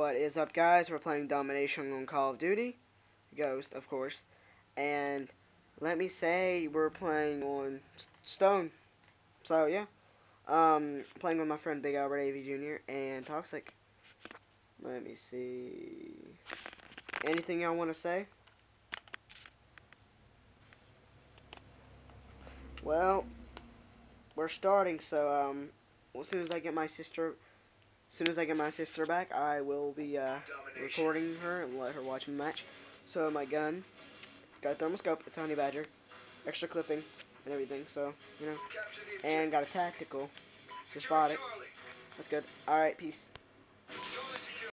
What is up guys? We're playing Domination on Call of Duty. Ghost, of course. And let me say we're playing on Stone. So yeah. Um playing with my friend Big Albert AV Jr. and Toxic. Let me see. Anything y'all wanna say? Well, we're starting, so um as soon as I get my sister as soon as I get my sister back, I will be uh, recording her and let her watch my match. So my gun, it's got a thermoscope, it's a honey badger, extra clipping and everything. So you know, and got a tactical. Just bought it. That's good. All right, peace.